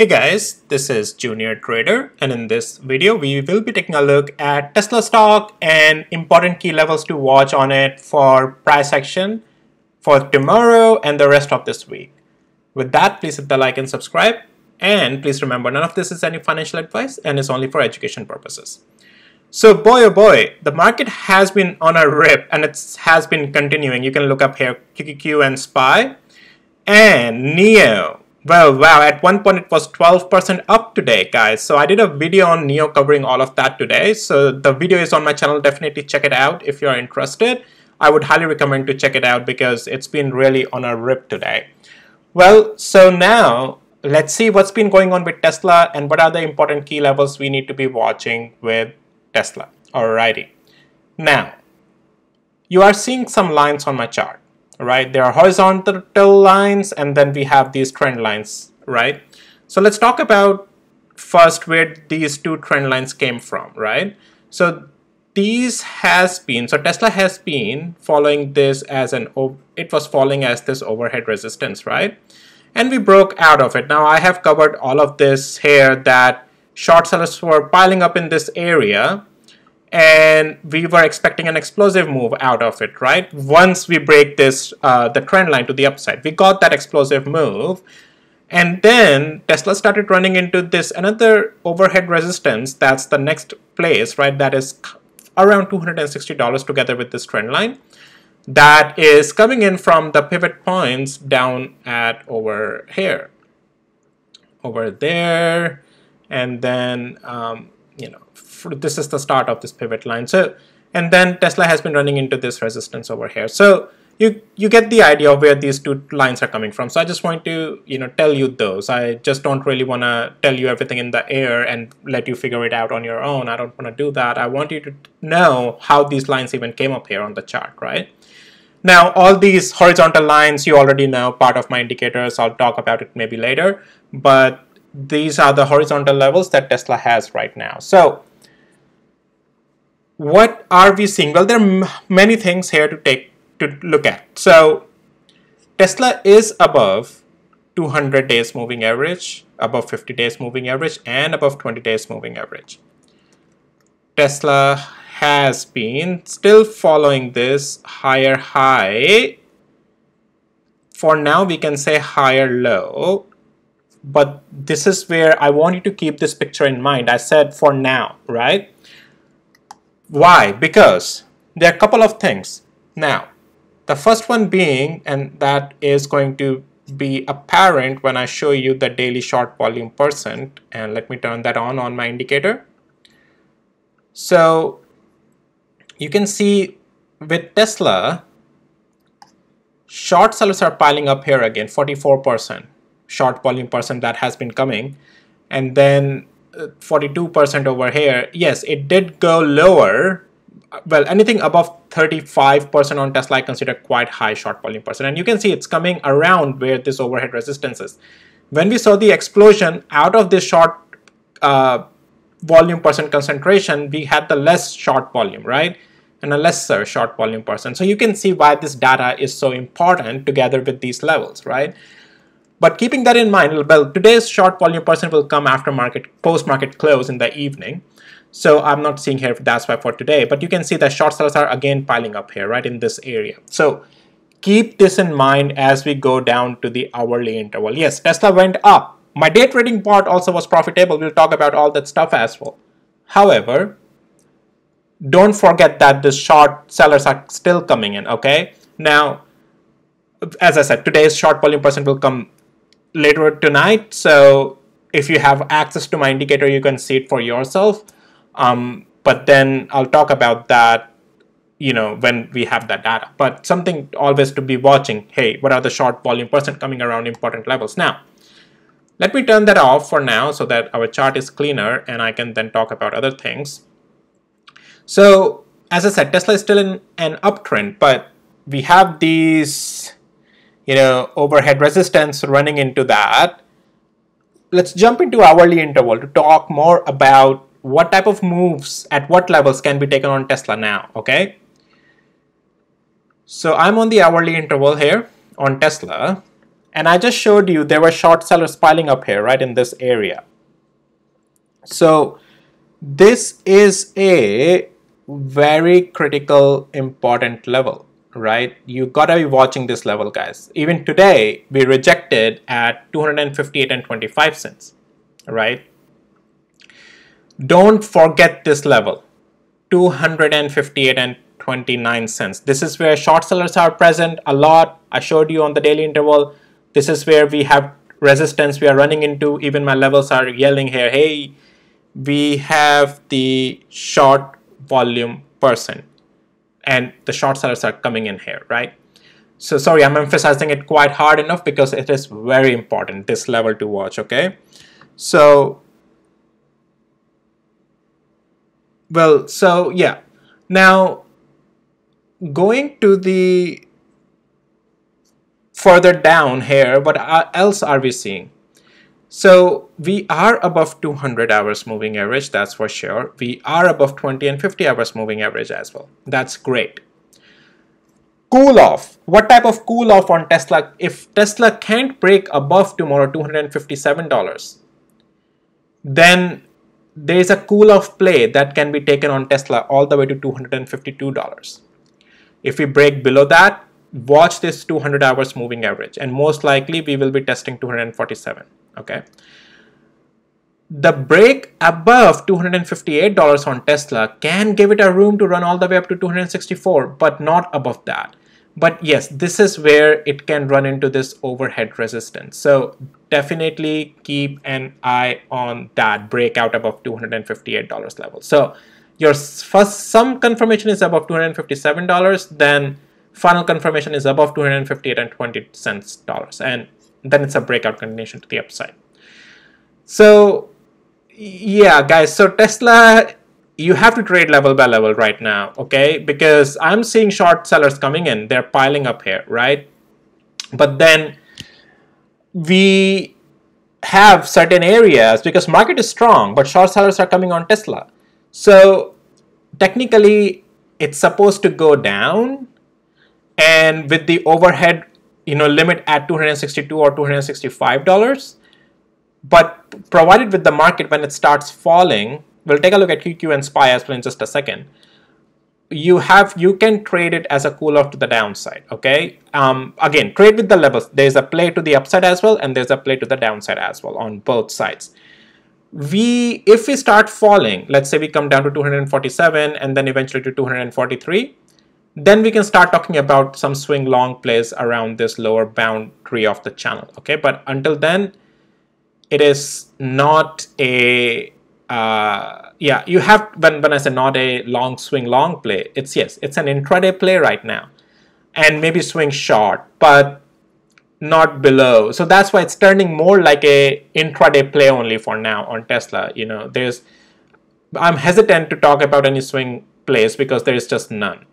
Hey guys, this is Junior Trader and in this video we will be taking a look at Tesla stock and important key levels to watch on it for price action for tomorrow and the rest of this week. With that, please hit the like and subscribe and please remember none of this is any financial advice and is only for education purposes. So boy oh boy, the market has been on a rip and it has been continuing. You can look up here QQQ and SPY and NIO well, wow, at one point it was 12% up today, guys. So I did a video on NIO covering all of that today. So the video is on my channel. Definitely check it out if you're interested. I would highly recommend to check it out because it's been really on a rip today. Well, so now let's see what's been going on with Tesla and what are the important key levels we need to be watching with Tesla. Alrighty. Now, you are seeing some lines on my chart right? There are horizontal lines and then we have these trend lines, right? So let's talk about first where these two trend lines came from, right? So these has been, so Tesla has been following this as an, it was falling as this overhead resistance, right? And we broke out of it. Now I have covered all of this here that short sellers were piling up in this area and we were expecting an explosive move out of it, right? Once we break this, uh, the trend line to the upside, we got that explosive move. And then Tesla started running into this another overhead resistance. That's the next place, right? That is around $260 together with this trend line. That is coming in from the pivot points down at over here, over there, and then um, you know this is the start of this pivot line. So, and then Tesla has been running into this resistance over here. So you you get the idea of where these two lines are coming from. So I just want to you know tell you those. I just don't really want to tell you everything in the air and let you figure it out on your own. I don't want to do that. I want you to know how these lines even came up here on the chart, right? Now, all these horizontal lines, you already know part of my indicators. I'll talk about it maybe later, but these are the horizontal levels that Tesla has right now. So what are we seeing? Well, there are many things here to take to look at. So Tesla is above 200 days moving average, above 50 days moving average, and above 20 days moving average. Tesla has been still following this higher high. For now, we can say higher low, but this is where I want you to keep this picture in mind. I said for now, right? Why? Because there are a couple of things. Now, the first one being, and that is going to be apparent when I show you the daily short volume percent, and let me turn that on on my indicator. So you can see with Tesla, short sellers are piling up here again, 44% short volume percent that has been coming. And then 42% over here, yes, it did go lower. Well, anything above 35% on Tesla I consider quite high short volume percent. And you can see it's coming around where this overhead resistance is. When we saw the explosion out of this short uh, volume percent concentration, we had the less short volume, right? And a lesser short volume percent. So you can see why this data is so important together with these levels, right? But keeping that in mind, well, today's short volume percent will come after market, post-market close in the evening. So I'm not seeing here that's why for today, but you can see that short sellers are again piling up here, right, in this area. So keep this in mind as we go down to the hourly interval. Yes, Tesla went up. My day trading part also was profitable. We'll talk about all that stuff as well. However, don't forget that the short sellers are still coming in, okay? Now, as I said, today's short volume percent will come later tonight. So if you have access to my indicator, you can see it for yourself. Um, but then I'll talk about that, you know, when we have that data. But something always to be watching. Hey, what are the short volume percent coming around important levels? Now, let me turn that off for now so that our chart is cleaner and I can then talk about other things. So as I said, Tesla is still in an uptrend, but we have these you know, overhead resistance running into that. Let's jump into hourly interval to talk more about what type of moves at what levels can be taken on Tesla now, okay? So I'm on the hourly interval here on Tesla And I just showed you there were short sellers piling up here, right, in this area. So this is a very critical, important level, right? You gotta be watching this level, guys. Even today, we rejected at 258 and 25 cents, right? Don't forget this level, 258 and 29 cents. This is where short sellers are present a lot. I showed you on the daily interval. This is where we have resistance we are running into. Even my levels are yelling here, hey, we have the short volume person and the short sellers are coming in here, right? So sorry, I'm emphasizing it quite hard enough because it is very important, this level to watch, okay? So, well, so yeah. Now, going to the further down here, what uh, else are we seeing? So we are above 200 hours moving average, that's for sure. We are above 20 and 50 hours moving average as well. That's great. Cool off. What type of cool off on Tesla? If Tesla can't break above tomorrow $257, then there's a cool off play that can be taken on Tesla all the way to $252. If we break below that, watch this 200 hours moving average and most likely we will be testing 247 okay. The break above $258 on Tesla can give it a room to run all the way up to 264 but not above that. But yes this is where it can run into this overhead resistance. So definitely keep an eye on that breakout above $258 level. So your first some confirmation is above $257 then final confirmation is above 258 and 20 cents dollars. And then it's a breakout continuation to the upside. So yeah guys so tesla you have to trade level by level right now okay? Because i'm seeing short sellers coming in. They're piling up here right? But then we have certain areas because market is strong but short sellers are coming on tesla. So technically it's supposed to go down and with the overhead you know limit at 262 or 265 dollars. But provided with the market when it starts falling we'll take a look at qq and spy as well in just a second. You have you can trade it as a cool off to the downside okay? Um, again trade with the levels. There's a play to the upside as well and there's a play to the downside as well on both sides. We if we start falling let's say we come down to 247 and then eventually to 243 then we can start talking about some swing long plays around this lower boundary of the channel okay? But until then it is not a uh, yeah you have when, when I say not a long swing long play it's yes it's an intraday play right now. And maybe swing short but not below. So that's why it's turning more like a intraday play only for now on Tesla you know? There's I'm hesitant to talk about any swing plays because there is just none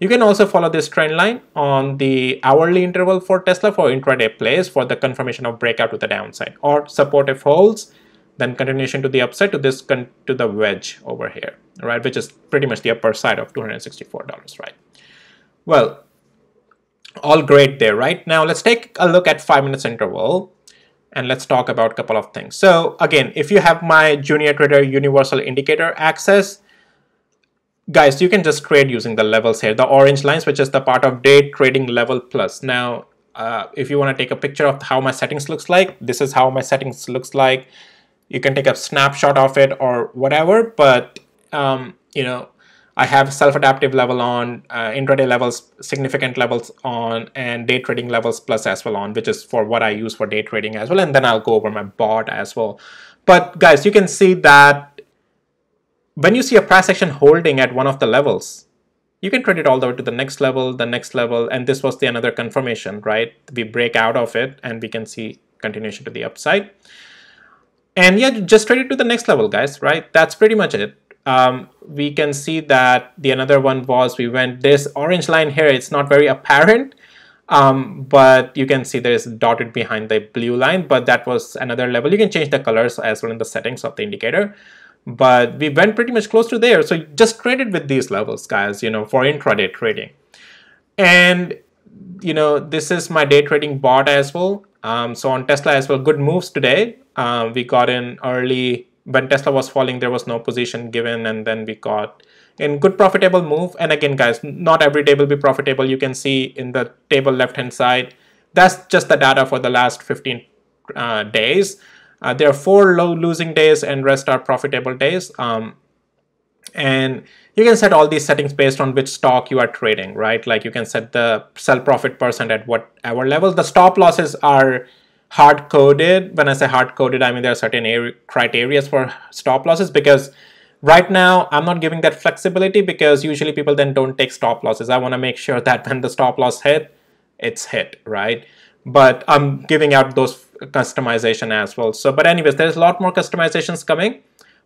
you can also follow this trend line on the hourly interval for Tesla for intraday plays for the confirmation of breakout to the downside or support if holds, then continuation to the upside to this to the wedge over here, right? Which is pretty much the upper side of $264, right? Well, all great there, right? Now let's take a look at five minutes interval and let's talk about a couple of things. So again, if you have my Junior Trader Universal Indicator access, guys, you can just trade using the levels here, the orange lines, which is the part of day trading level plus. Now, uh, if you want to take a picture of how my settings looks like, this is how my settings looks like. You can take a snapshot of it or whatever, but um, you know, I have self-adaptive level on, uh, intraday levels, significant levels on, and day trading levels plus as well on, which is for what I use for day trading as well. And then I'll go over my bot as well. But guys, you can see that when you see a price action holding at one of the levels, you can trade it all the way to the next level, the next level, and this was the another confirmation, right? We break out of it and we can see continuation to the upside. And yeah, just trade it to the next level, guys, right? That's pretty much it. Um, we can see that the another one was we went this orange line here, it's not very apparent, um, but you can see there is dotted behind the blue line, but that was another level. You can change the colors as well in the settings of the indicator but we went pretty much close to there. So just traded with these levels, guys, you know, for intraday trading. And, you know, this is my day trading bot as well. Um, so on Tesla as well, good moves today. Um, we got in early when Tesla was falling, there was no position given, and then we got in good profitable move. And again, guys, not every day will be profitable. You can see in the table left hand side, that's just the data for the last 15 uh, days. Uh, there are four low losing days and rest are profitable days. Um, and you can set all these settings based on which stock you are trading, right? Like you can set the sell profit percent at whatever level. The stop losses are hard coded. When I say hard coded, I mean there are certain criteria for stop losses because right now I'm not giving that flexibility because usually people then don't take stop losses. I want to make sure that when the stop loss hit, it's hit, right? But I'm giving out those customization as well. So, but anyways, there's a lot more customizations coming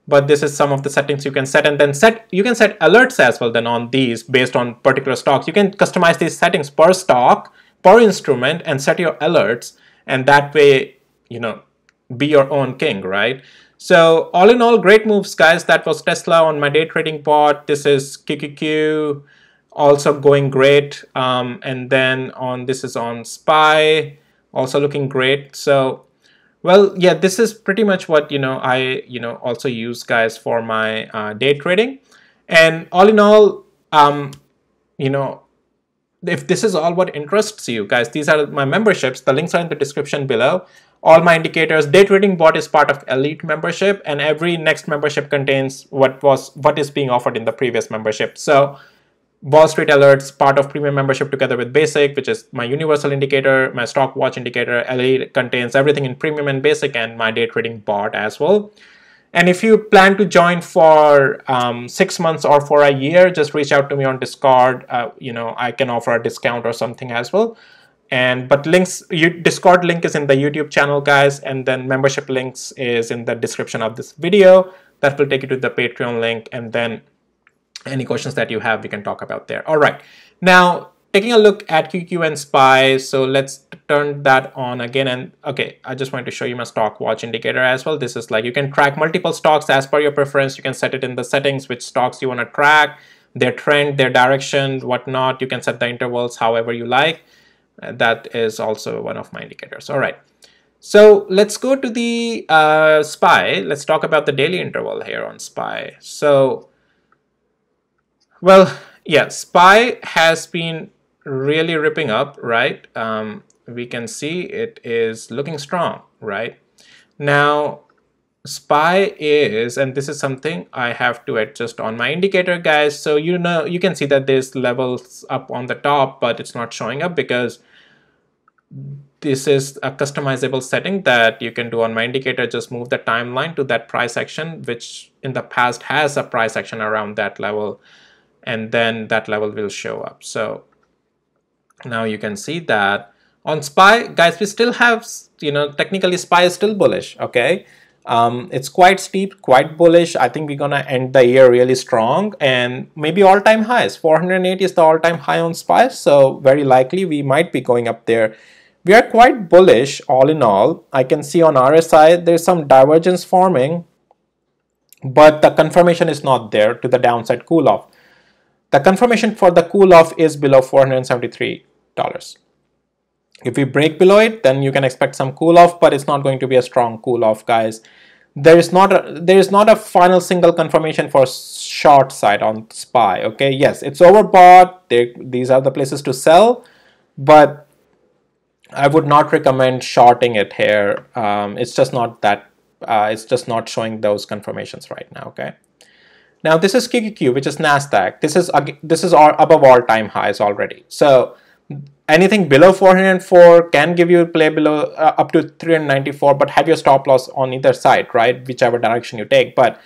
but this is some of the settings you can set. And then set you can set alerts as well then on these based on particular stocks. You can customize these settings per stock per instrument and set your alerts. And that way you know be your own king right? So all in all great moves guys. That was tesla on my day trading bot this is qqq also going great. Um, and then on this is on spy also looking great so well, yeah, this is pretty much what, you know, I, you know, also use guys for my uh, day trading. And all in all, um, you know, if this is all what interests you guys, these are my memberships. The links are in the description below. All my indicators, day trading bot is part of elite membership and every next membership contains what was, what is being offered in the previous membership. So Wall Street Alerts, part of premium membership together with Basic, which is my universal indicator, my stock watch indicator. LA contains everything in premium and basic and my day trading bot as well. And if you plan to join for um, six months or for a year, just reach out to me on Discord. Uh, you know, I can offer a discount or something as well. And but links, you, Discord link is in the YouTube channel, guys, and then membership links is in the description of this video. That will take you to the Patreon link, and then any questions that you have, we can talk about there. All right. Now, taking a look at QQ and SPY. So let's turn that on again. And okay, I just want to show you my stock watch indicator as well. This is like you can track multiple stocks as per your preference. You can set it in the settings, which stocks you want to track, their trend, their direction, whatnot. You can set the intervals however you like. Uh, that is also one of my indicators. All right. So let's go to the uh, SPY. Let's talk about the daily interval here on SPY. So well, yeah, SPY has been really ripping up, right? Um, we can see it is looking strong, right? Now, SPY is, and this is something I have to adjust on my indicator, guys. So you know, you can see that there's levels up on the top, but it's not showing up because this is a customizable setting that you can do on my indicator. Just move the timeline to that price action, which in the past has a price action around that level and then that level will show up. So now you can see that on SPY, guys, we still have, you know, technically SPY is still bullish, okay? Um, it's quite steep, quite bullish. I think we're gonna end the year really strong and maybe all-time highs. 480 is the all-time high on SPY, so very likely we might be going up there. We are quite bullish all in all. I can see on RSI there's some divergence forming, but the confirmation is not there to the downside cool off. The confirmation for the cool off is below $473. If we break below it, then you can expect some cool off, but it's not going to be a strong cool off, guys. There is not a, there is not a final single confirmation for short side on SPY. Okay, yes, it's overbought. They, these are the places to sell, but I would not recommend shorting it here. Um, it's just not that. Uh, it's just not showing those confirmations right now. Okay. Now this is QQQ, which is Nasdaq. This is this is all above all-time highs already. So anything below 404 can give you play below uh, up to 394, but have your stop loss on either side, right? Whichever direction you take. But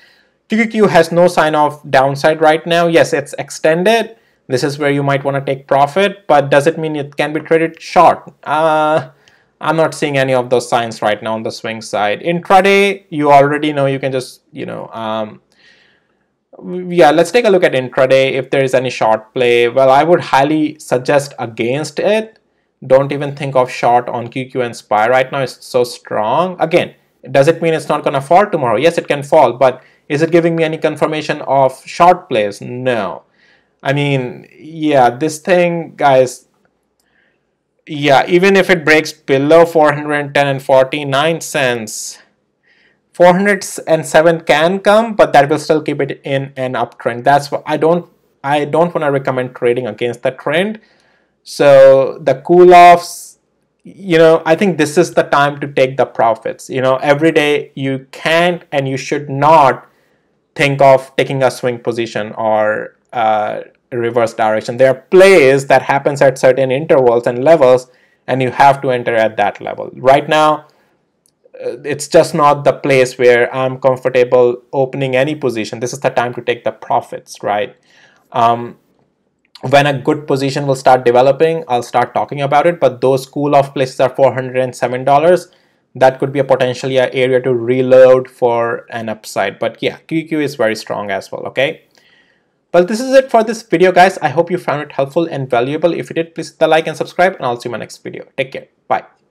QQQ has no sign of downside right now. Yes, it's extended. This is where you might want to take profit, but does it mean it can be traded short? Uh, I'm not seeing any of those signs right now on the swing side. Intraday, you already know you can just, you know, um, yeah, let's take a look at intraday. If there is any short play, well, I would highly suggest against it. Don't even think of short on QQ and SPY right now. It's so strong. Again, does it mean it's not going to fall tomorrow? Yes, it can fall, but is it giving me any confirmation of short plays? No. I mean, yeah, this thing, guys, yeah, even if it breaks below 410 and 49 cents, 407 can come, but that will still keep it in an uptrend. That's what I don't I don't want to recommend trading against the trend. So the cool offs, you know, I think this is the time to take the profits. You know, every day you can't and you should not think of taking a swing position or uh, reverse direction. There are plays that happens at certain intervals and levels, and you have to enter at that level. Right now, it's just not the place where I'm comfortable opening any position. This is the time to take the profits, right? Um, when a good position will start developing, I'll start talking about it. But those cool off places are $407. That could be a potentially an area to reload for an upside. But yeah, QQ is very strong as well, okay? Well, this is it for this video, guys. I hope you found it helpful and valuable. If you did, please hit the like and subscribe, and I'll see you in my next video. Take care. Bye.